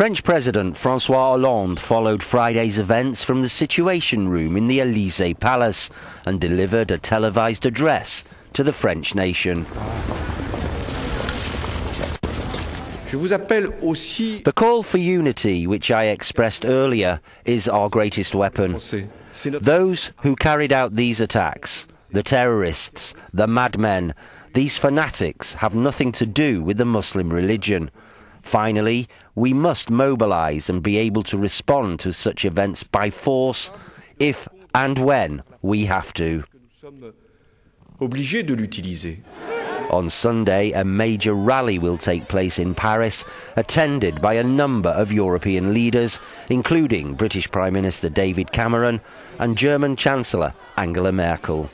French President Francois Hollande followed Friday's events from the Situation Room in the Elysee Palace and delivered a televised address to the French nation. The call for unity, which I expressed earlier, is our greatest weapon. Those who carried out these attacks, the terrorists, the madmen, these fanatics have nothing to do with the Muslim religion. Finally, we must mobilize and be able to respond to such events by force if and when we have to. On Sunday, a major rally will take place in Paris, attended by a number of European leaders, including British Prime Minister David Cameron and German Chancellor Angela Merkel.